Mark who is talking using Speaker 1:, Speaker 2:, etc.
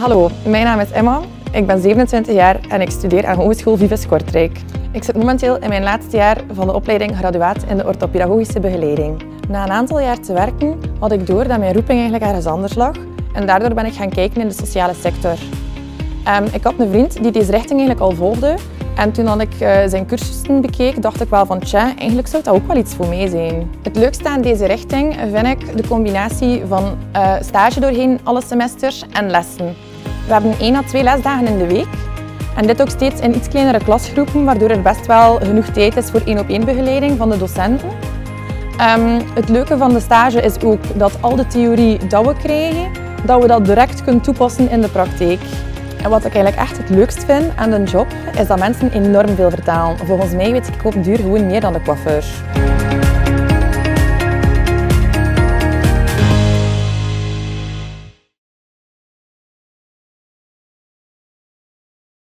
Speaker 1: Hallo, mijn naam is Emma. Ik ben 27 jaar en ik studeer aan Hogeschool Vives Kortrijk. Ik zit momenteel in mijn laatste jaar van de opleiding graduaat in de orthopedagogische begeleiding. Na een aantal jaar te werken had ik door dat mijn roeping eigenlijk ergens anders lag en daardoor ben ik gaan kijken in de sociale sector. Um, ik had een vriend die deze richting eigenlijk al volgde en toen ik uh, zijn cursussen bekeek, dacht ik wel van tja, eigenlijk zou dat ook wel iets voor mij zijn. Het leukste aan deze richting vind ik de combinatie van uh, stage doorheen alle semesters en lessen. We hebben één à twee lesdagen in de week en dit ook steeds in iets kleinere klasgroepen, waardoor er best wel genoeg tijd is voor één-op-één begeleiding van de docenten. Um, het leuke van de stage is ook dat al de theorie dat we krijgen, dat we dat direct kunnen toepassen in de praktijk. En wat ik eigenlijk echt het leukst vind aan de job, is dat mensen enorm veel vertalen. Volgens mij weet ik op duur gewoon meer dan de coiffeur.